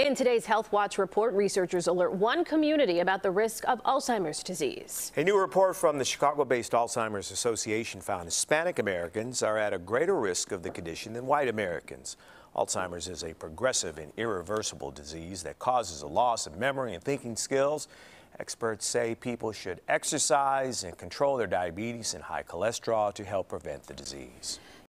In today's Health Watch report, researchers alert one community about the risk of Alzheimer's disease. A new report from the Chicago-based Alzheimer's Association found Hispanic Americans are at a greater risk of the condition than white Americans. Alzheimer's is a progressive and irreversible disease that causes a loss of memory and thinking skills. Experts say people should exercise and control their diabetes and high cholesterol to help prevent the disease.